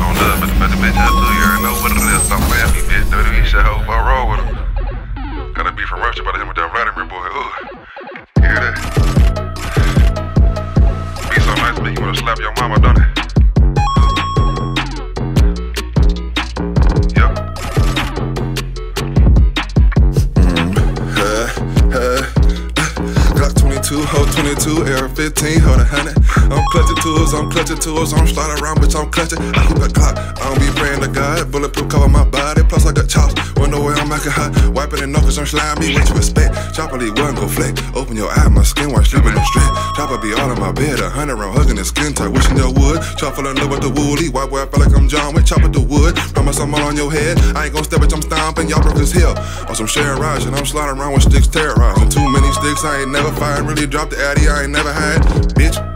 on the, but the, bitch two, already know what it is. Stop playing me, bitch. WWE shit, if I roll with him. Gotta be from Russia, with that Vladimir boy. Ooh. Hear that? Be so nice you wanna slap your mama, don't it? Yep. Mm-hmm. Glock 22, hold 22, AR 15, hold a hundred. I'm clutching tools, I'm clutching tools, I'm sliding around, bitch, I'm clutching. I keep a Glock, I don't be praying to God. Bulletproof cover my body, plus I got chops. Hot. Wiping the knuckles, I'm slimy, what you expect? Chopper leave one go flex. Open your eye, my skin while sleeping on straight. Chopper be all in my bed, a hundred round hugging the skin tight, wishing your wood. Chop full of love with the woolly. White boy, I feel like I'm John with chop with the wood. Promise I'm all on your head. I ain't gon' step it, I'm stomping. Y'all broke as hell. On some Sharon Raj, and I'm sliding around with sticks terrorizing. Too many sticks, I ain't never fired. Really dropped the addy, I ain't never had. Bitch.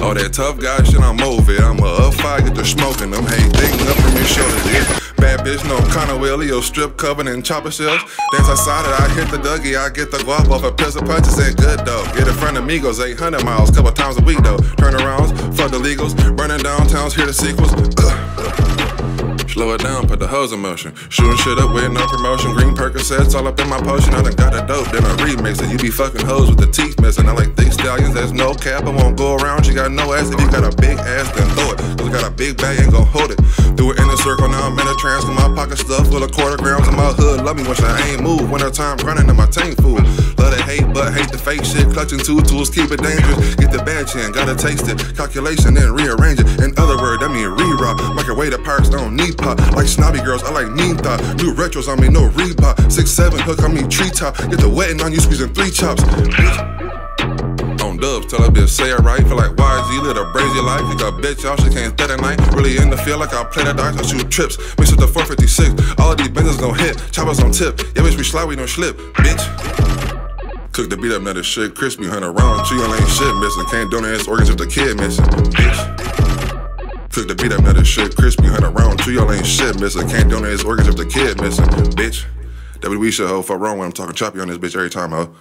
All that tough guy shit, I'm over it. I'm a up fire, get the smoking. I'm hate digging up from your shoulders. Yeah. Bad bitch, no Conor Willie, or strip covered in chopper shells. Dance outside it, I hit the Dougie, I get the guap off a pistol punches, ain't good though. Get in front of Migos, 800 miles, couple times a week though. Turnarounds, fuck the legals, burning downtowns, hear the sequels. Slow it down, put the hose in motion. Shooting shit up with no promotion. Green Percocets all up in my potion. I done got a dope, then I remix it. You be fucking hoes with the teeth missing. I like thick stallions, there's no cap. I won't go around. She got no ass. If you got a big ass, then throw it. Cause I got a big bag, ain't gon' hold it. Do it in a circle, now I'm in a trance. With my pocket stuffed full of quarter grams in my hood. Love me when I ain't move. Winter time grinding in my tank food. Love to hate, but hate the fake shit. Clutching two tools, keep it dangerous. Get the badge in, gotta taste it. Calculation, then rearrange it. In other words, Microwave the parks don't need pop. Like snobby girls, I like mean thought. New retros on me, no Reebok. Six seven hook on me, treetop. Get the wetting on you, squeezing three chops. On dubs, tell her bitch say it right. Feel like YZ, a brazy life. You got bitch off, she can't stay at night. Really in the field like I play the dice, I shoot trips. Mix with the 456. All of these benders gon' hit. Choppers on tip. Yeah, bitch, we slide, we don't slip. Bitch. Cook the beat up, now this shit crispy, hundred round. Chew ain't shit missing. Can't donate his organs if the kid missing. Bitch. Cook the beat up, now this shit crispy, hundred round. two, y'all ain't shit missing. Can't donate his organs if the kid missing. Bitch. WWE should hoe. Fuck wrong when I'm talking choppy on this bitch every time, ho.